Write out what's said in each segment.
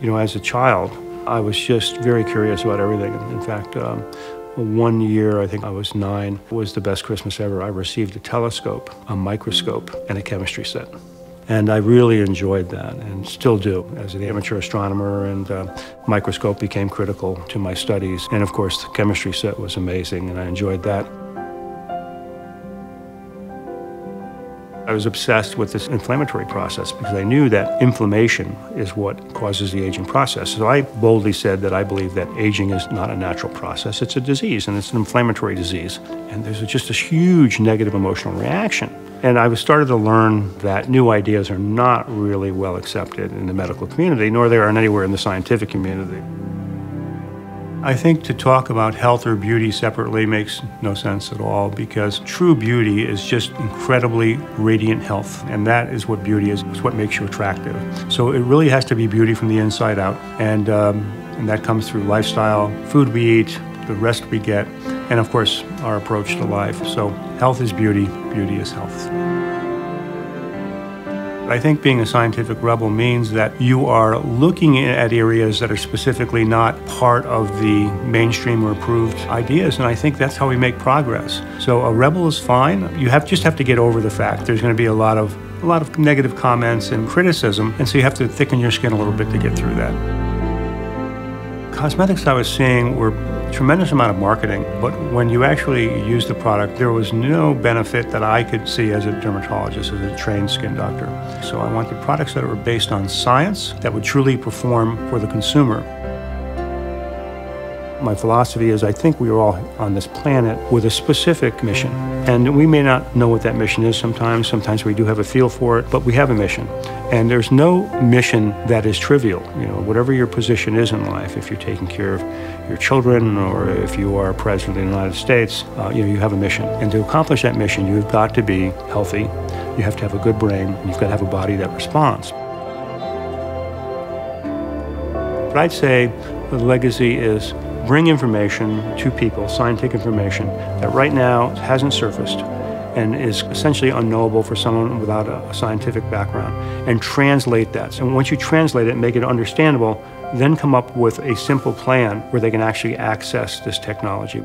You know, as a child, I was just very curious about everything. In fact, um, one year, I think I was nine, was the best Christmas ever. I received a telescope, a microscope, and a chemistry set. And I really enjoyed that and still do as an amateur astronomer. And uh, microscope became critical to my studies. And of course, the chemistry set was amazing, and I enjoyed that. I was obsessed with this inflammatory process because I knew that inflammation is what causes the aging process. So I boldly said that I believe that aging is not a natural process, it's a disease, and it's an inflammatory disease. And there's just this huge negative emotional reaction. And I was started to learn that new ideas are not really well accepted in the medical community, nor they are anywhere in the scientific community. I think to talk about health or beauty separately makes no sense at all because true beauty is just incredibly radiant health, and that is what beauty is. It's what makes you attractive. So it really has to be beauty from the inside out, and um, and that comes through lifestyle, food we eat, the rest we get, and of course our approach to life. So health is beauty, beauty is health. I think being a scientific rebel means that you are looking at areas that are specifically not part of the mainstream or approved ideas, and I think that's how we make progress. So a rebel is fine. You have just have to get over the fact there's going to be a lot of a lot of negative comments and criticism, and so you have to thicken your skin a little bit to get through that. Cosmetics I was seeing were tremendous amount of marketing, but when you actually use the product, there was no benefit that I could see as a dermatologist, as a trained skin doctor. So I wanted products that were based on science that would truly perform for the consumer. My philosophy is I think we are all on this planet with a specific mission. And we may not know what that mission is sometimes. Sometimes we do have a feel for it, but we have a mission. And there's no mission that is trivial. You know, whatever your position is in life, if you're taking care of your children or if you are president of the United States, uh, you know, you have a mission. And to accomplish that mission, you've got to be healthy, you have to have a good brain, and you've got to have a body that responds. But I'd say the legacy is bring information to people, scientific information, that right now hasn't surfaced and is essentially unknowable for someone without a, scientific background, and translate that. And once you translate it and make it understandable, then come up with a simple plan where they can actually access this technology.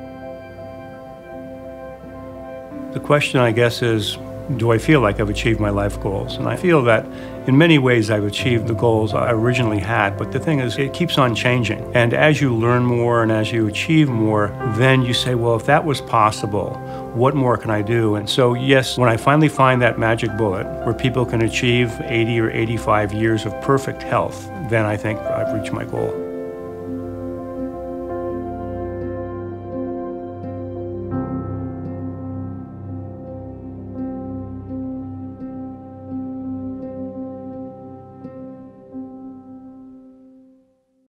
The question, I guess, is do I feel like I've achieved my life goals? And I feel that in many ways I've achieved the goals I originally had, but the thing is, it keeps on changing. And as you learn more and as you achieve more, then you say, well, if that was possible, what more can I do? And so, yes, when I finally find that magic bullet where people can achieve 80 or 85 years of perfect health, then I think I've reached my goal.